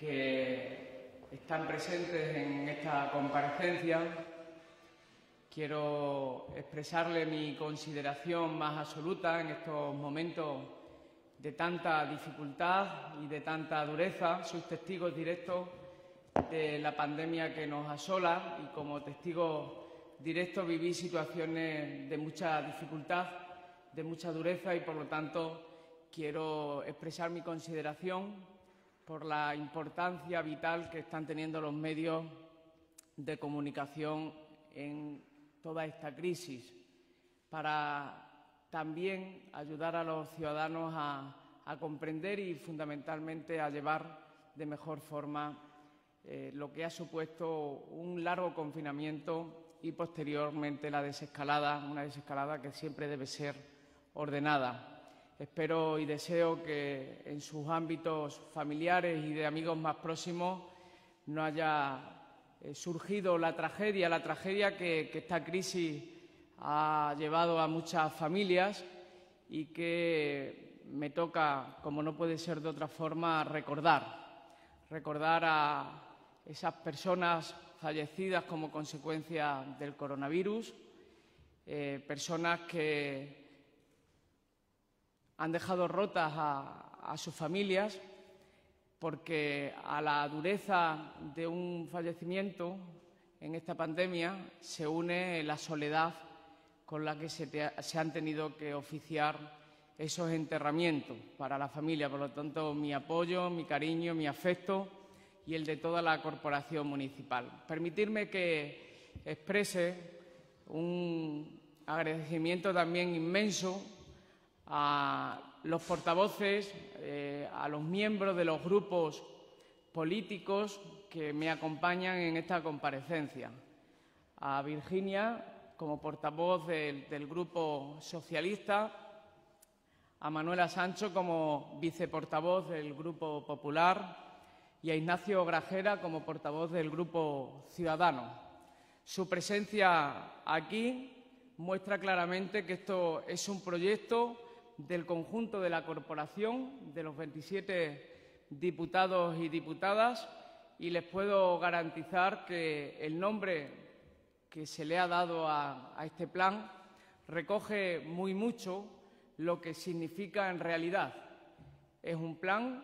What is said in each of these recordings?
que están presentes en esta comparecencia. Quiero expresarle mi consideración más absoluta en estos momentos de tanta dificultad y de tanta dureza. Sus testigos directos de la pandemia que nos asola y como testigo directo viví situaciones de mucha dificultad, de mucha dureza y por lo tanto quiero expresar mi consideración por la importancia vital que están teniendo los medios de comunicación en toda esta crisis para también ayudar a los ciudadanos a, comprender y fundamentalmente a llevar de mejor forma eh, lo que ha supuesto un largo confinamiento y posteriormente la desescalada, una desescalada que siempre debe ser ordenada. Espero y deseo que en sus ámbitos familiares y de amigos más próximos no haya eh, surgido la tragedia, la tragedia que, esta crisis ha llevado a muchas familias y que me toca, como no puede ser de otra forma, recordar. Recordar a esas personas fallecidas como consecuencia del coronavirus, eh, personas que han dejado rotas a, sus familias porque a la dureza de un fallecimiento en esta pandemia se une la soledad con la que se, se, han tenido que oficiar esos enterramientos para la familia. Por lo tanto, mi apoyo, mi cariño, mi afecto y el de toda la corporación municipal. Permitirme que exprese un agradecimiento también inmenso a los portavoces, eh, a los miembros de los grupos políticos que me acompañan en esta comparecencia. A Virginia, como portavoz del, del Grupo Socialista, a Manuela Sancho como viceportavoz del Grupo Popular, y a Ignacio Grajera como portavoz del Grupo Ciudadano. Su presencia aquí muestra claramente que esto es un proyecto del conjunto de la corporación, de los 27 diputados y diputadas, y les puedo garantizar que el nombre que se le ha dado a, este plan recoge muy mucho lo que significa en realidad. Es un plan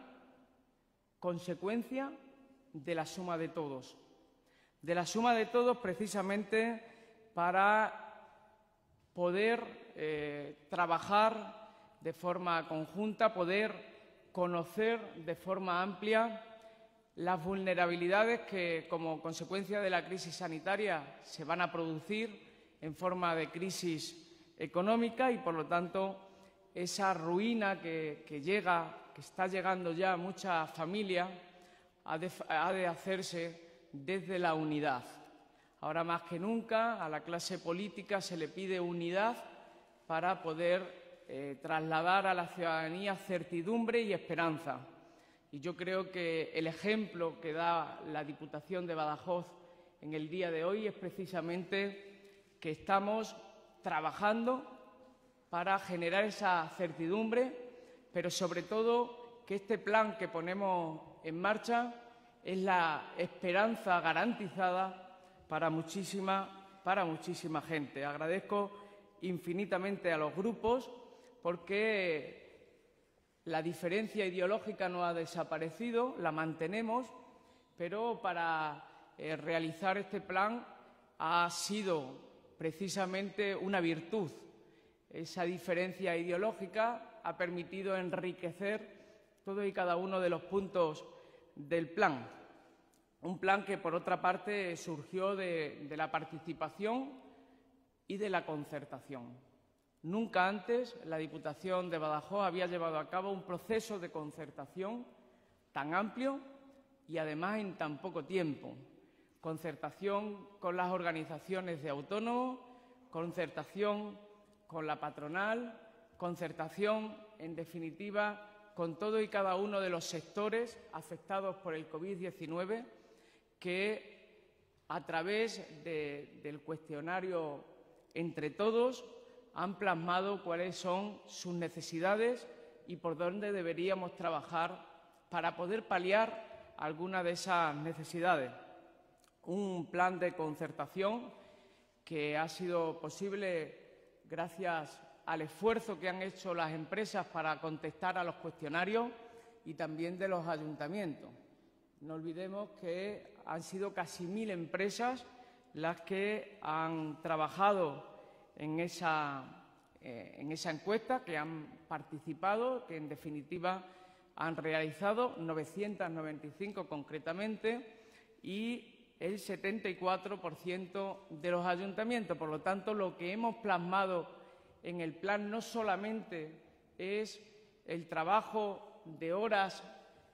consecuencia de la suma de todos. De la suma de todos precisamente para poder eh, trabajar de forma conjunta, poder conocer de forma amplia las vulnerabilidades que como consecuencia de la crisis sanitaria se van a producir en forma de crisis económica y por lo tanto esa ruina que, llega que está llegando ya a muchas familias ha de, hacerse desde la unidad. Ahora más que nunca a la clase política se le pide unidad para poder eh, trasladar a la ciudadanía certidumbre y esperanza. Y yo creo que el ejemplo que da la Diputación de Badajoz en el día de hoy es precisamente que estamos trabajando para generar esa certidumbre pero sobre todo que este plan que ponemos en marcha es la esperanza garantizada para muchísima, para muchísima gente. Agradezco infinitamente a los grupos porque la diferencia ideológica no ha desaparecido, la mantenemos, pero para eh, realizar este plan ha sido precisamente una virtud. Esa diferencia ideológica ha permitido enriquecer todo y cada uno de los puntos del plan. Un plan que, por otra parte, surgió de, la participación y de la concertación. Nunca antes la Diputación de Badajoz había llevado a cabo un proceso de concertación tan amplio y además en tan poco tiempo. Concertación con las organizaciones de autónomos, concertación con la patronal, concertación, en definitiva, con todo y cada uno de los sectores afectados por el COVID-19 que, a través del cuestionario entre todos, han plasmado cuáles son sus necesidades y por dónde deberíamos trabajar para poder paliar alguna de esas necesidades. Un plan de concertación que ha sido posible gracias al esfuerzo que han hecho las empresas para contestar a los cuestionarios y también de los ayuntamientos. No olvidemos que han sido casi mil empresas las que han trabajado en esa, eh, en esa encuesta, que han participado, que en definitiva han realizado 995 concretamente y el 74% de los ayuntamientos. Por lo tanto, lo que hemos plasmado en el plan no solamente es el trabajo de horas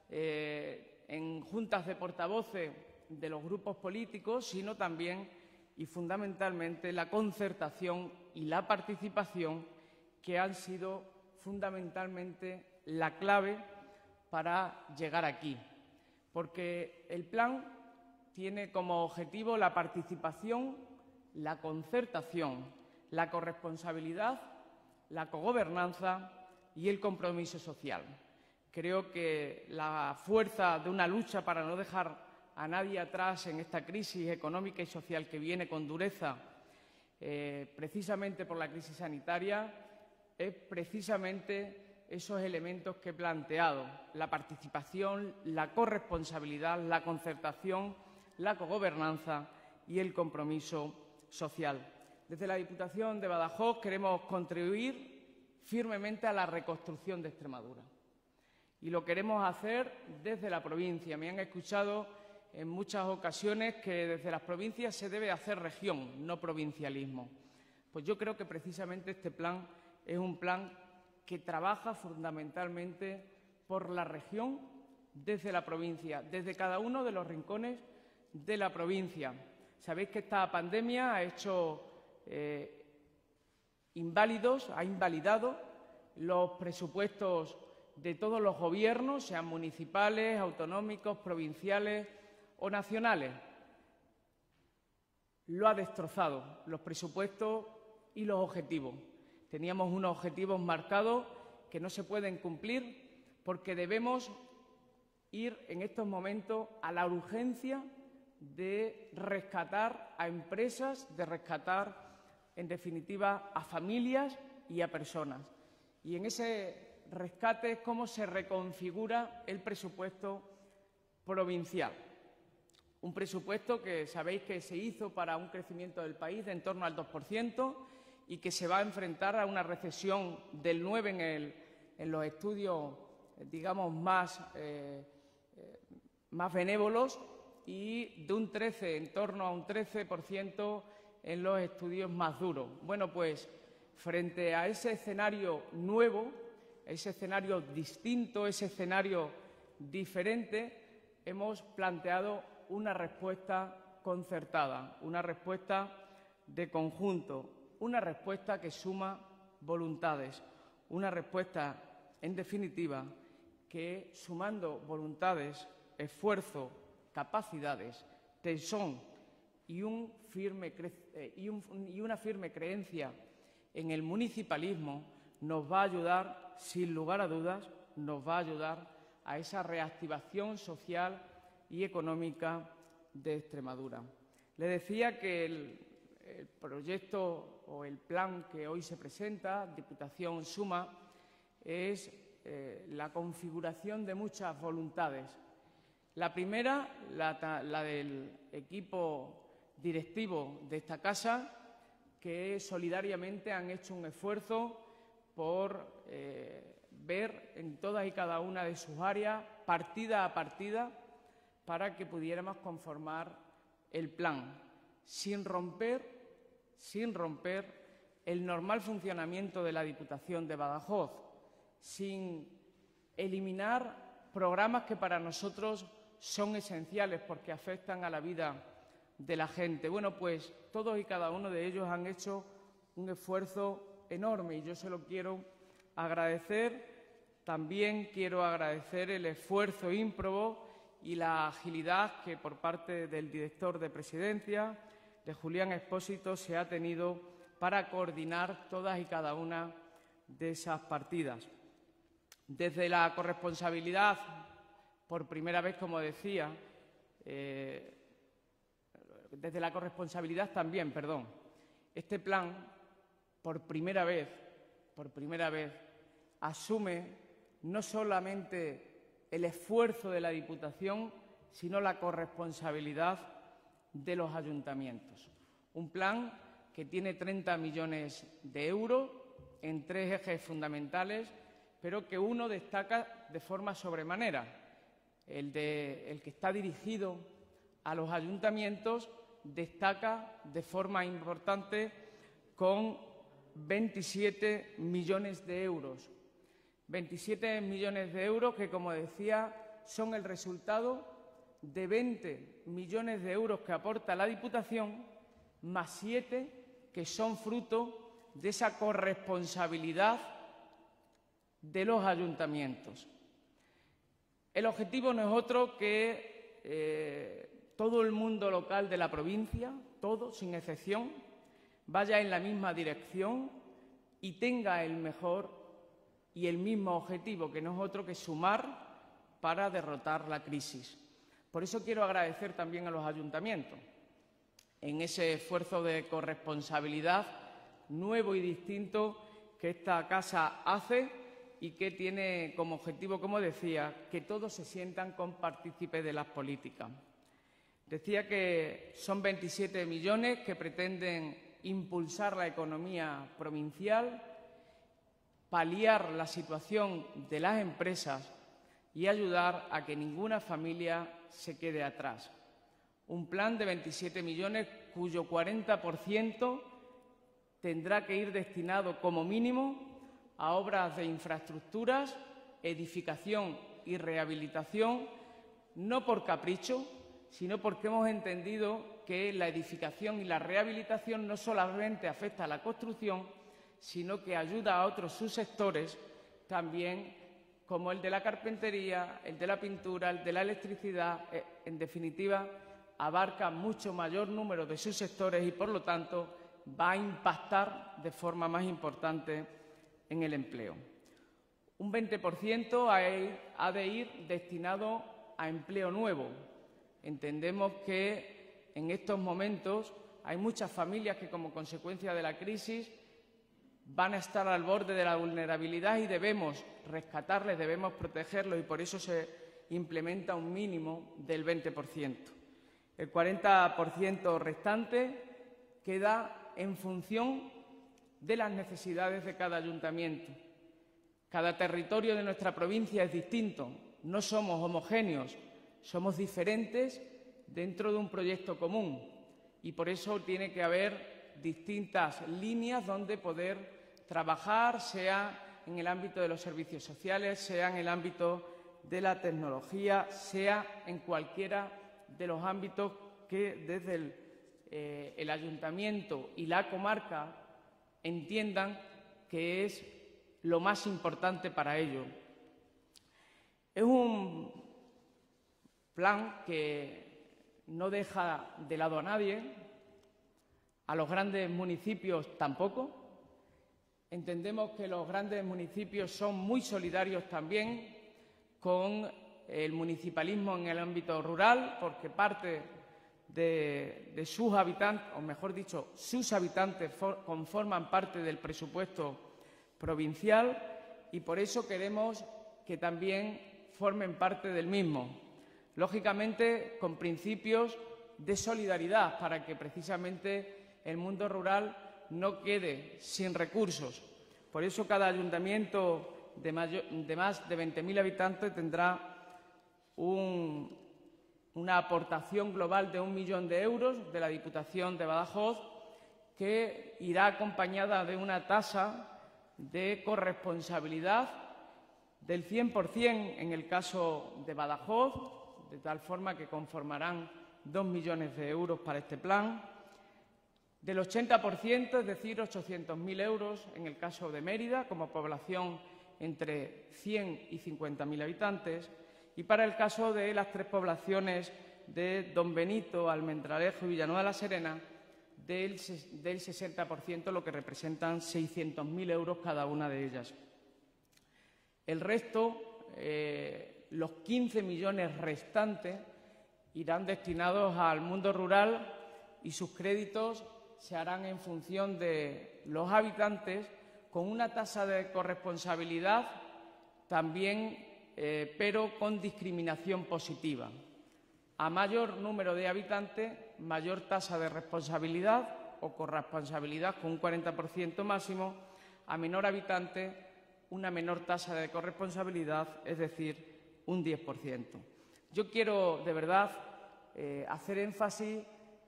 eh, en juntas de portavoces de los grupos políticos, sino también y fundamentalmente la concertación y la participación que han sido fundamentalmente la clave para llegar aquí. Porque el plan tiene como objetivo la participación, la concertación, la corresponsabilidad, la cogobernanza y el compromiso social. Creo que la fuerza de una lucha para no dejar a nadie atrás en esta crisis económica y social que viene con dureza eh, precisamente por la crisis sanitaria es precisamente esos elementos que he planteado, la participación, la corresponsabilidad, la concertación, la cogobernanza y el compromiso social. Desde la Diputación de Badajoz queremos contribuir firmemente a la reconstrucción de Extremadura. Y lo queremos hacer desde la provincia. Me han escuchado en muchas ocasiones que desde las provincias se debe hacer región, no provincialismo. Pues yo creo que precisamente este plan es un plan que trabaja fundamentalmente por la región desde la provincia, desde cada uno de los rincones de la provincia. Sabéis que esta pandemia ha hecho eh, inválidos, ha invalidado los presupuestos de todos los gobiernos, sean municipales, autonómicos, provinciales, o nacionales. Lo ha destrozado, los presupuestos y los objetivos. Teníamos unos objetivos marcados que no se pueden cumplir porque debemos ir en estos momentos a la urgencia de rescatar a empresas, de rescatar, en definitiva, a familias y a personas. Y en ese rescate es cómo se reconfigura el presupuesto provincial. Un presupuesto que sabéis que se hizo para un crecimiento del país de en torno al 2% y que se va a enfrentar a una recesión del 9% en, los estudios, digamos, más, eh, eh, más benévolos y de un 13, en torno a un 13% en los estudios más duros. Bueno, pues frente a ese escenario nuevo, ese escenario distinto, ese escenario diferente, hemos planteado una respuesta concertada, una respuesta de conjunto, una respuesta que suma voluntades, una respuesta, en definitiva, que sumando voluntades, esfuerzo, capacidades, tesón y, eh, y una firme creencia en el municipalismo nos va a ayudar, sin lugar a dudas, nos va a ayudar a esa reactivación social y económica de Extremadura. Le decía que el, proyecto o el plan que hoy se presenta, Diputación Suma, es eh, la configuración de muchas voluntades. La primera, la, del equipo directivo de esta casa, que solidariamente han hecho un esfuerzo por eh, ver en todas y cada una de sus áreas, partida a partida, para que pudiéramos conformar el plan, sin romper, sin romper el normal funcionamiento de la Diputación de Badajoz, sin eliminar programas que para nosotros son esenciales porque afectan a la vida de la gente. Bueno, pues todos y cada uno de ellos han hecho un esfuerzo enorme y yo se lo quiero agradecer. También quiero agradecer el esfuerzo ímprobo y la agilidad que por parte del director de presidencia, de Julián Expósito, se ha tenido para coordinar todas y cada una de esas partidas. Desde la corresponsabilidad, por primera vez, como decía, eh, desde la corresponsabilidad también, perdón, este plan, por primera vez, por primera vez, asume no solamente el esfuerzo de la Diputación, sino la corresponsabilidad de los ayuntamientos. Un plan que tiene 30 millones de euros en tres ejes fundamentales, pero que uno destaca de forma sobremanera, el, el que está dirigido a los ayuntamientos destaca de forma importante con 27 millones de euros. 27 millones de euros que, como decía, son el resultado de 20 millones de euros que aporta la Diputación, más 7 que son fruto de esa corresponsabilidad de los ayuntamientos. El objetivo no es otro que eh, todo el mundo local de la provincia, todo, sin excepción, vaya en la misma dirección y tenga el mejor y el mismo objetivo, que no es otro que sumar para derrotar la crisis. Por eso quiero agradecer también a los ayuntamientos en ese esfuerzo de corresponsabilidad nuevo y distinto que esta casa hace y que tiene como objetivo, como decía, que todos se sientan compartícipes de las políticas. Decía que son 27 millones que pretenden impulsar la economía provincial, paliar la situación de las empresas y ayudar a que ninguna familia se quede atrás. Un plan de 27 millones cuyo 40% tendrá que ir destinado como mínimo a obras de infraestructuras, edificación y rehabilitación, no por capricho, sino porque hemos entendido que la edificación y la rehabilitación no solamente afecta a la construcción, sino que ayuda a otros subsectores también, como el de la carpintería, el de la pintura, el de la electricidad, eh, en definitiva, abarca mucho mayor número de sus sectores y, por lo tanto, va a impactar de forma más importante en el empleo. Un 20% ha de ir destinado a empleo nuevo. Entendemos que en estos momentos hay muchas familias que, como consecuencia de la crisis, van a estar al borde de la vulnerabilidad y debemos rescatarles, debemos protegerlos y por eso se implementa un mínimo del 20%. El 40% restante queda en función de las necesidades de cada ayuntamiento. Cada territorio de nuestra provincia es distinto, no somos homogéneos, somos diferentes dentro de un proyecto común y por eso tiene que haber distintas líneas donde poder trabajar, sea en el ámbito de los servicios sociales, sea en el ámbito de la tecnología, sea en cualquiera de los ámbitos que desde eh, el, ayuntamiento y la comarca entiendan que es lo más importante para ello. Es un plan que no deja de lado a nadie, a los grandes municipios tampoco. Entendemos que los grandes municipios son muy solidarios también con el municipalismo en el ámbito rural, porque parte de, sus habitantes, o mejor dicho, sus habitantes conforman parte del presupuesto provincial y por eso queremos que también formen parte del mismo. Lógicamente, con principios de solidaridad para que precisamente el mundo rural no quede sin recursos. Por eso cada ayuntamiento de, de más de 20.000 habitantes tendrá una aportación global de un millón de euros de la Diputación de Badajoz que irá acompañada de una tasa de corresponsabilidad del 100% en el caso de Badajoz, de tal forma que conformarán dos millones de euros para este plan, del 80%, es decir, 800.000 euros en el caso de Mérida, como población entre 100 y 50.000 habitantes, y para el caso de las tres poblaciones de Don Benito, Almendralejo y Villanueva de la Serena, del, 60%, lo que representan 600.000 euros cada una de ellas. El resto, eh, los 15 millones restantes, irán destinados al mundo rural y sus créditos se harán en función de los habitantes con una tasa de corresponsabilidad también, eh, pero con discriminación positiva. A mayor número de habitantes, mayor tasa de responsabilidad o corresponsabilidad con un 40% máximo. A menor habitante, una menor tasa de corresponsabilidad, es decir, un 10%. Yo quiero, de verdad, eh, hacer énfasis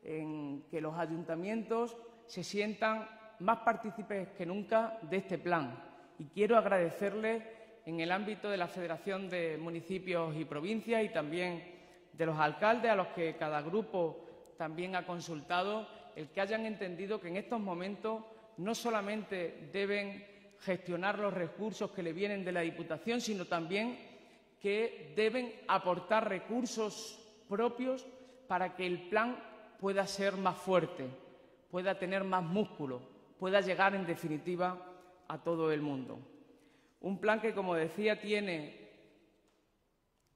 en que los ayuntamientos se sientan más partícipes que nunca de este plan. Y quiero agradecerles en el ámbito de la Federación de Municipios y Provincias y también de los alcaldes, a los que cada grupo también ha consultado, el que hayan entendido que en estos momentos no solamente deben gestionar los recursos que le vienen de la Diputación, sino también que deben aportar recursos propios para que el plan pueda ser más fuerte, pueda tener más músculo, pueda llegar, en definitiva, a todo el mundo. Un plan que, como decía, tiene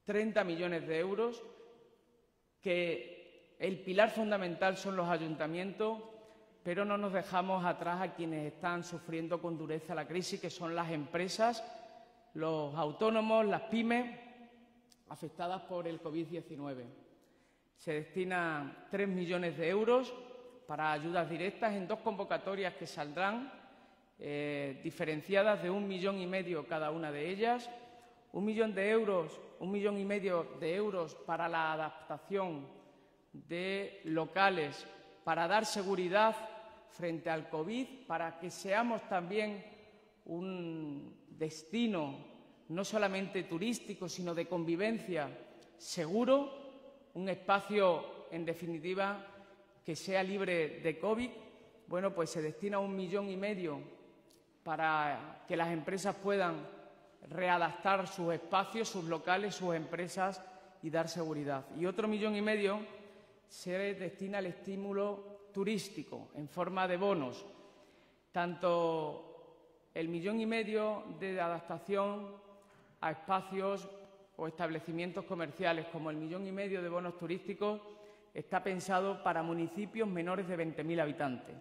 30 millones de euros, que el pilar fundamental son los ayuntamientos, pero no nos dejamos atrás a quienes están sufriendo con dureza la crisis, que son las empresas, los autónomos, las pymes, afectadas por el COVID-19. Se destinan tres millones de euros para ayudas directas en dos convocatorias que saldrán, eh, diferenciadas de un millón y medio cada una de ellas, un millón de euros, un millón y medio de euros para la adaptación de locales para dar seguridad frente al COVID, para que seamos también un destino no solamente turístico, sino de convivencia seguro, un espacio, en definitiva, que sea libre de COVID, bueno, pues se destina un millón y medio para que las empresas puedan readaptar sus espacios, sus locales, sus empresas y dar seguridad. Y otro millón y medio se destina al estímulo turístico en forma de bonos. Tanto el millón y medio de adaptación a espacios o establecimientos comerciales como el millón y medio de bonos turísticos está pensado para municipios menores de 20.000 habitantes.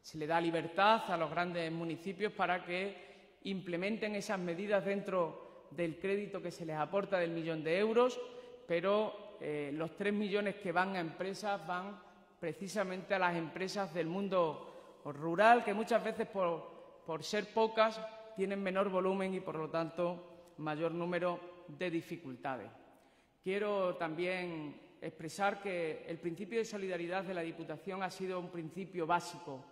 Se le da libertad a los grandes municipios para que implementen esas medidas dentro del crédito que se les aporta del millón de euros, pero eh, los tres millones que van a empresas van precisamente a las empresas del mundo rural, que muchas veces por, por ser pocas tienen menor volumen y, por lo tanto, mayor número de dificultades. Quiero también expresar que el principio de solidaridad de la Diputación ha sido un principio básico,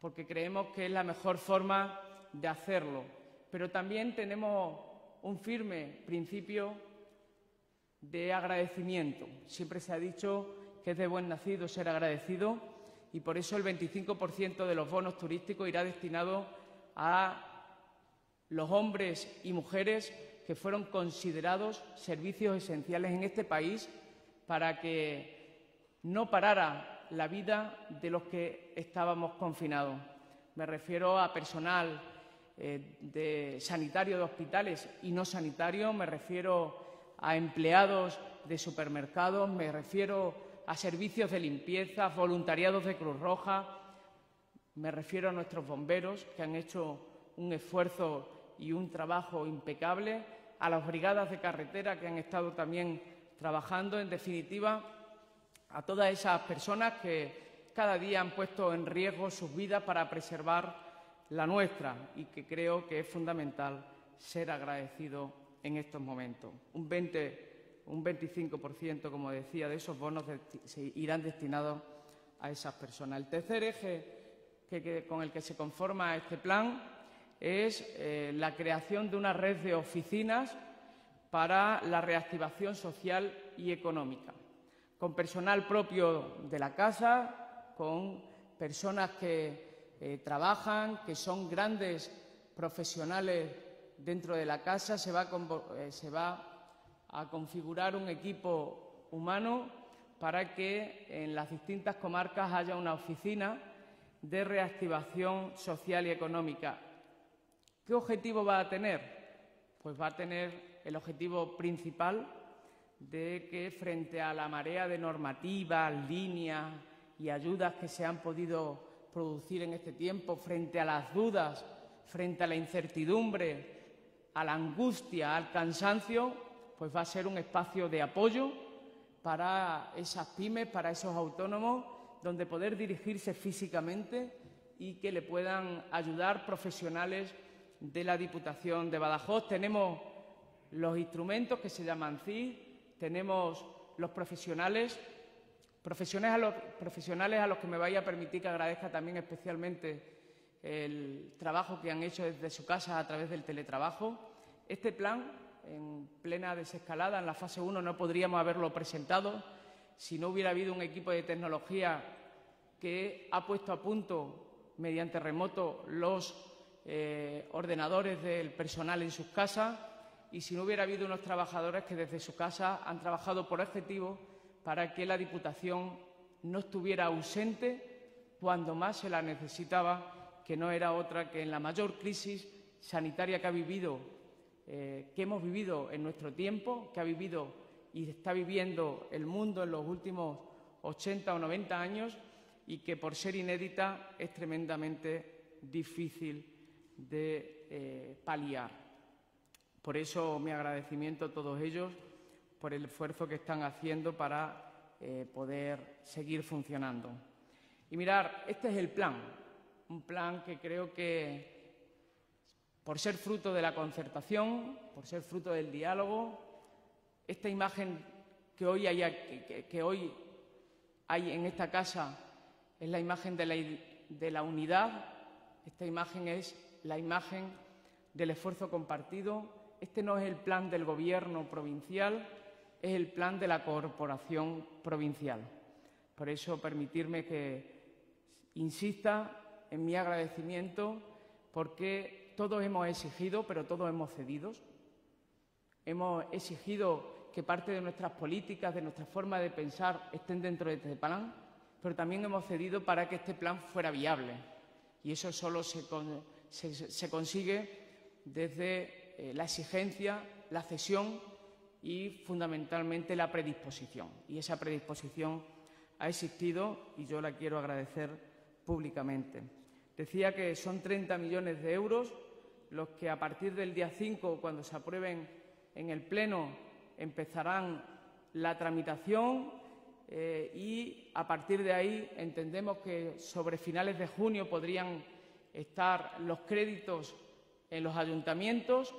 porque creemos que es la mejor forma de hacerlo. Pero también tenemos un firme principio de agradecimiento. Siempre se ha dicho que es de buen nacido ser agradecido y por eso el 25% de los bonos turísticos irá destinado a los hombres y mujeres que fueron considerados servicios esenciales en este país para que no parara la vida de los que estábamos confinados. Me refiero a personal eh, sanitario de hospitales y no sanitario, me refiero a empleados de supermercados, me refiero a servicios de limpieza, voluntariados de Cruz Roja, me refiero a nuestros bomberos que han hecho un esfuerzo y un trabajo impecable, a las brigadas de carretera que han estado también trabajando, en definitiva, a todas esas personas que cada día han puesto en riesgo sus vidas para preservar la nuestra y que creo que es fundamental ser agradecido en estos momentos. Un 20, un 25%, como decía, de esos bonos se irán destinados a esas personas. El tercer eje con el que se conforma este plan es eh, la creación de una red de oficinas para la reactivación social y económica, con personal propio de la casa, con personas que eh, trabajan, que son grandes profesionales dentro de la casa. Eh, se va a configurar un equipo humano para que en las distintas comarcas haya una oficina de reactivación social y económica. ¿Qué objetivo va a tener? Pues va a tener el objetivo principal de que frente a la marea de normativas, líneas y ayudas que se han podido producir en este tiempo, frente a las dudas, frente a la incertidumbre, a la angustia, al cansancio, pues va a ser un espacio de apoyo para esas pymes, para esos autónomos, donde poder dirigirse físicamente y que le puedan ayudar profesionales de la Diputación de Badajoz. Tenemos los instrumentos que se llaman CID, tenemos los profesionales, profesionales a los, profesionales a los que me vaya a permitir que agradezca también especialmente el trabajo que han hecho desde su casa a través del teletrabajo. Este plan, en plena desescalada, en la fase 1, no podríamos haberlo presentado si no hubiera habido un equipo de tecnología que ha puesto a punto mediante remoto los eh, ordenadores del personal en sus casas y si no hubiera habido unos trabajadores que desde su casa han trabajado por objetivo para que la Diputación no estuviera ausente cuando más se la necesitaba, que no era otra que en la mayor crisis sanitaria que ha vivido, eh, que hemos vivido en nuestro tiempo, que ha vivido y está viviendo el mundo en los últimos 80 o 90 años y que por ser inédita es tremendamente difícil de eh, paliar. Por eso mi agradecimiento a todos ellos por el esfuerzo que están haciendo para eh, poder seguir funcionando. Y mirar, este es el plan, un plan que creo que, por ser fruto de la concertación, por ser fruto del diálogo, esta imagen que hoy hay, que, en esta casa es la imagen de la unidad, esta imagen es la imagen del esfuerzo compartido este no es el plan del Gobierno provincial, es el plan de la Corporación provincial. Por eso, permitirme que insista en mi agradecimiento porque todos hemos exigido, pero todos hemos cedido. Hemos exigido que parte de nuestras políticas, de nuestra forma de pensar, estén dentro de este plan, pero también hemos cedido para que este plan fuera viable. Y eso solo se, se consigue desde eh, la exigencia, la cesión y fundamentalmente la predisposición. Y esa predisposición ha existido y yo la quiero agradecer públicamente. Decía que son 30 millones de euros los que a partir del día 5, cuando se aprueben en el Pleno, empezarán la tramitación eh, y a partir de ahí entendemos que sobre finales de junio podrían estar los créditos en los ayuntamientos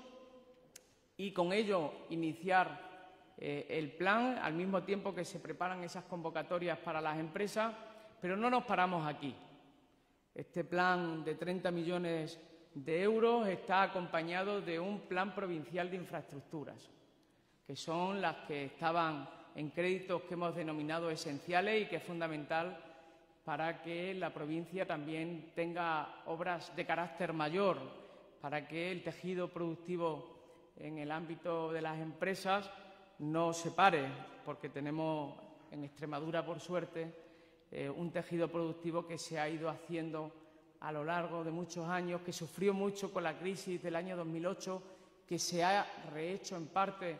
y con ello iniciar eh, el plan al mismo tiempo que se preparan esas convocatorias para las empresas, pero no nos paramos aquí. Este plan de 30 millones de euros está acompañado de un plan provincial de infraestructuras, que son las que estaban en créditos que hemos denominado esenciales y que es fundamental para que la provincia también tenga obras de carácter mayor, para que el tejido productivo en el ámbito de las empresas no se pare, porque tenemos en Extremadura, por suerte, eh, un tejido productivo que se ha ido haciendo a lo largo de muchos años, que sufrió mucho con la crisis del año 2008, que se ha rehecho en parte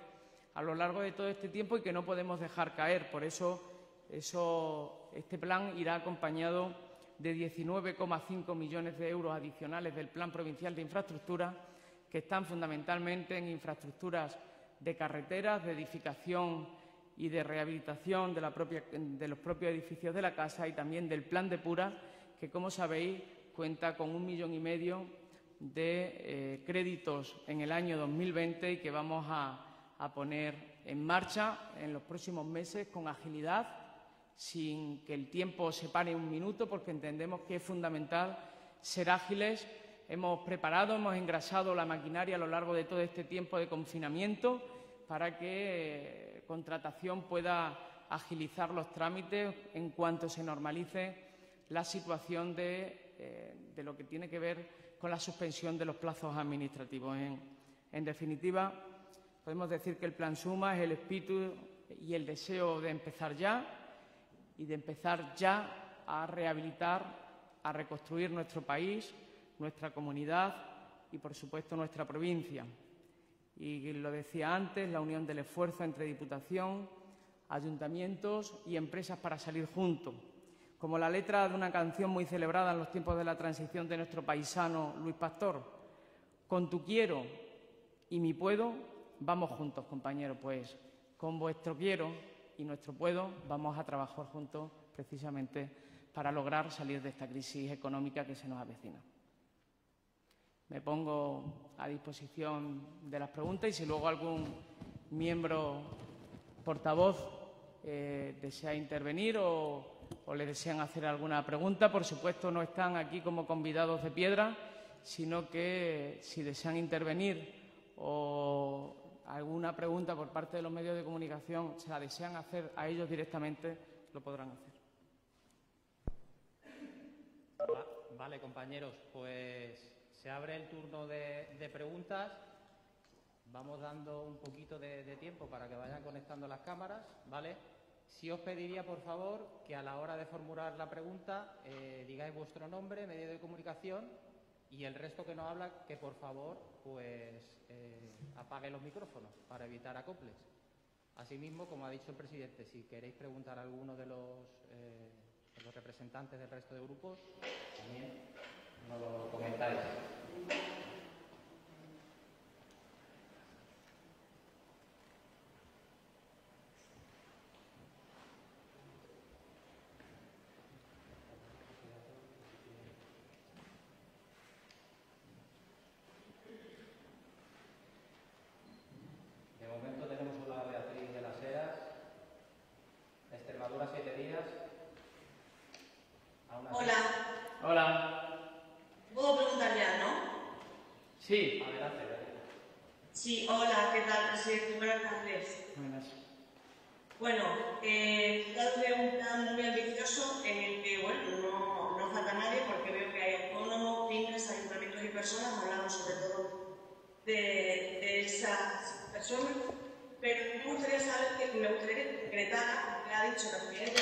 a lo largo de todo este tiempo y que no podemos dejar caer. Por eso, eso este plan irá acompañado de 19,5 millones de euros adicionales del Plan Provincial de Infraestructura que están fundamentalmente en infraestructuras de carreteras, de edificación y de rehabilitación de, los propios edificios de la casa y también del plan de Pura, que, como sabéis, cuenta con un millón y medio de eh, créditos en el año 2020 y que vamos a poner en marcha en los próximos meses con agilidad, sin que el tiempo se pare un minuto, porque entendemos que es fundamental ser ágiles Hemos preparado, hemos engrasado la maquinaria a lo largo de todo este tiempo de confinamiento para que eh, contratación pueda agilizar los trámites en cuanto se normalice la situación de, eh, lo que tiene que ver con la suspensión de los plazos administrativos. En, definitiva, podemos decir que el Plan Suma es el espíritu y el deseo de empezar ya, y de empezar ya a rehabilitar, a reconstruir nuestro país, nuestra comunidad y, por supuesto, nuestra provincia. Y lo decía antes, la unión del esfuerzo entre Diputación, ayuntamientos y empresas para salir juntos. Como la letra de una canción muy celebrada en los tiempos de la transición de nuestro paisano Luis Pastor. Con tu quiero y mi puedo, vamos juntos, compañeros, pues con vuestro quiero y nuestro puedo, vamos a trabajar juntos precisamente para lograr salir de esta crisis económica que se nos avecina. Me pongo a disposición de las preguntas y si luego algún miembro portavoz eh, desea intervenir o, o, le desean hacer alguna pregunta, por supuesto no están aquí como convidados de piedra, sino que si desean intervenir o alguna pregunta por parte de los medios de comunicación se la desean hacer a ellos directamente, lo podrán hacer. Vale, compañeros, pues se abre el turno de, preguntas. Vamos dando un poquito de, tiempo para que vayan conectando las cámaras, ¿vale? Si os pediría, por favor, que a la hora de formular la pregunta eh, digáis vuestro nombre, medio de comunicación y el resto que no habla, que por favor, pues eh, apague los micrófonos para evitar acoples. Asimismo, como ha dicho el presidente, si queréis preguntar a alguno de los, eh, representantes del resto de grupos, también nos lo comentáis. Bueno, eh, de un plan muy ambicioso en el que, bueno, no, no falta nadie porque veo que hay autónomos, pymes, ayuntamientos y personas, hablamos sobre todo de, de esas personas, pero me gustaría saber que me gustaría que concretara, como ha dicho la presidenta,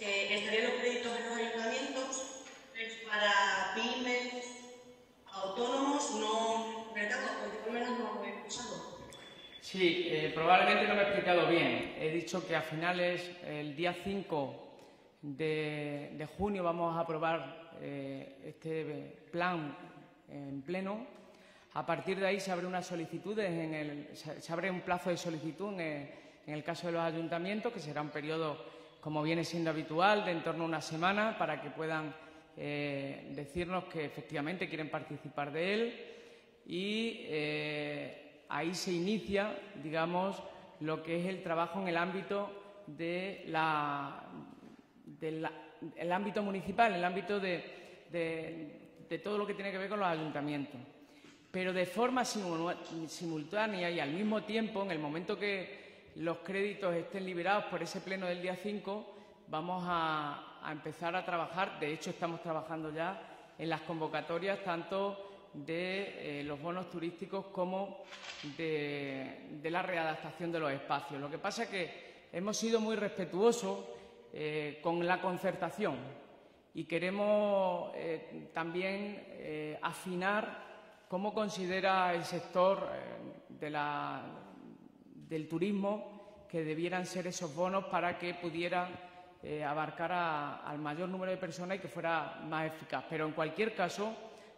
eh, estarían los créditos en los ayuntamientos pues, para pymes, autónomos, no porque por lo menos no lo he escuchado. Sí, eh, probablemente no me he explicado bien. He dicho que a finales, el día 5 de, junio, vamos a aprobar eh, este plan en pleno. A partir de ahí se abre una solicitud, en el, se abre un plazo de solicitud en el, caso de los ayuntamientos, que será un periodo, como viene siendo habitual, de en torno a una semana, para que puedan eh, decirnos que efectivamente quieren participar de él. Y ahí se inicia, digamos, lo que es el trabajo en el ámbito de la, el ámbito municipal, el ámbito de, todo lo que tiene que ver con los ayuntamientos. Pero de forma simultánea y al mismo tiempo, en el momento que los créditos estén liberados por ese pleno del día 5, vamos a empezar a trabajar, de hecho estamos trabajando ya en las convocatorias tanto de eh, los bonos turísticos como de, la readaptación de los espacios. Lo que pasa es que hemos sido muy respetuosos eh, con la concertación y queremos eh, también afinar cómo considera el sector del turismo que debieran ser esos bonos para que pudieran abarcar al mayor número de personas y que fuera más eficaz. Pero, en cualquier caso,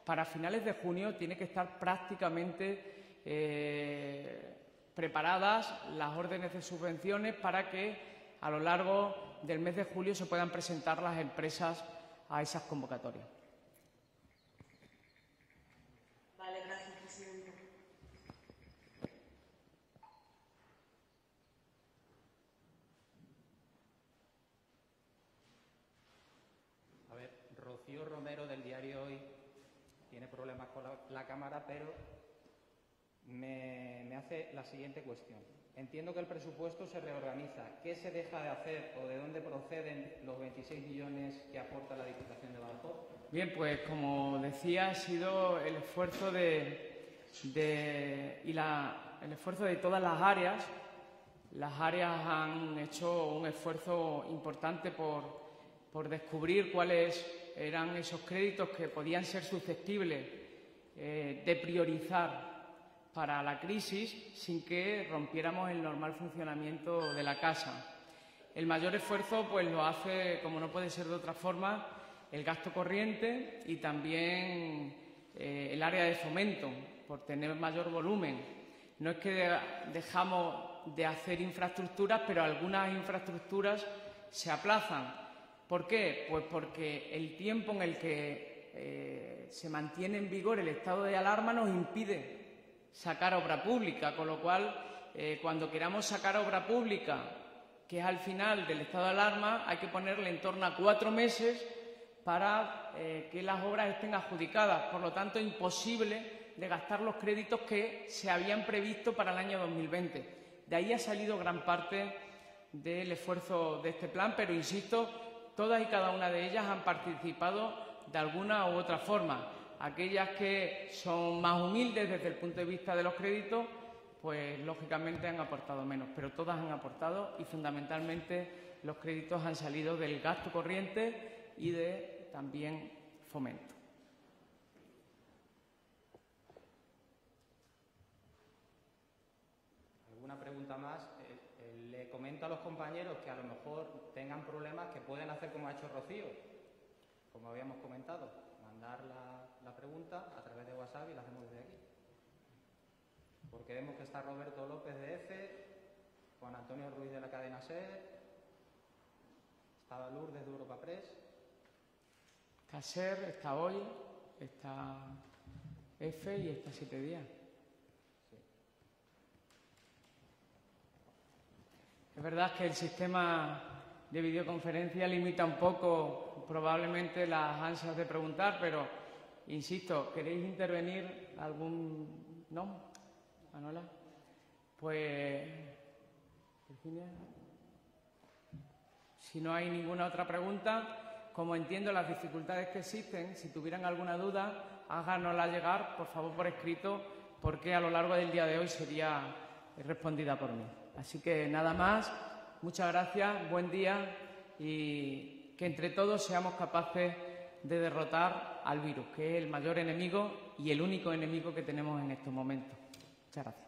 para finales de junio tiene que estar prácticamente eh, preparadas las órdenes de subvenciones para que a lo largo del mes de julio se puedan presentar las empresas a esas convocatorias. Vale, gracias, presidente. A ver, Rocío Romero del diario Hoy tiene problemas con la, cámara, pero me, hace la siguiente cuestión. Entiendo que el presupuesto se reorganiza. ¿Qué se deja de hacer o de dónde proceden los 26 millones que aporta la Diputación de Badajoz? Bien, pues como decía, ha sido el esfuerzo de, y el esfuerzo de todas las áreas las áreas han hecho un esfuerzo importante por, descubrir cuáles eran esos créditos que podían ser susceptibles eh, de priorizar para la crisis sin que rompiéramos el normal funcionamiento de la casa. El mayor esfuerzo pues lo hace, como no puede ser de otra forma, el gasto corriente y también eh, el área de fomento, por tener mayor volumen. No es que dejamos de hacer infraestructuras, pero algunas infraestructuras se aplazan. ¿Por qué? Pues porque el tiempo en el que eh, se mantiene en vigor el estado de alarma nos impide sacar obra pública, con lo cual, eh, cuando queramos sacar obra pública, que es al final del estado de alarma, hay que ponerle en torno a cuatro meses para eh, que las obras estén adjudicadas. Por lo tanto, imposible de gastar los créditos que se habían previsto para el año 2020. De ahí ha salido gran parte del esfuerzo de este plan, pero insisto, todas y cada una de ellas han participado de alguna u otra forma. Aquellas que son más humildes desde el punto de vista de los créditos, pues lógicamente han aportado menos, pero todas han aportado y fundamentalmente los créditos han salido del gasto corriente y de también fomento. ¿Alguna pregunta más? Comento a los compañeros que a lo mejor tengan problemas que pueden hacer como ha hecho Rocío, como habíamos comentado, mandar la, pregunta a través de WhatsApp y la hacemos desde aquí. Porque vemos que está Roberto López de EFE, Juan Antonio Ruiz de la cadena SER, estaba Lourdes de Europa Press. Está SER, está hoy, está F y está siete días. Es verdad que el sistema de videoconferencia limita un poco probablemente las ansias de preguntar, pero insisto, ¿queréis intervenir algún... ¿No? Manuela. Pues... Virginia. Si no hay ninguna otra pregunta, como entiendo las dificultades que existen, si tuvieran alguna duda, háganosla llegar, por favor, por escrito, porque a lo largo del día de hoy sería respondida por mí. Así que nada más, muchas gracias, buen día y que entre todos seamos capaces de derrotar al virus, que es el mayor enemigo y el único enemigo que tenemos en estos momentos. Muchas gracias.